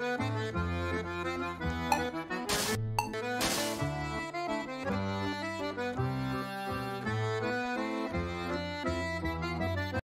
Música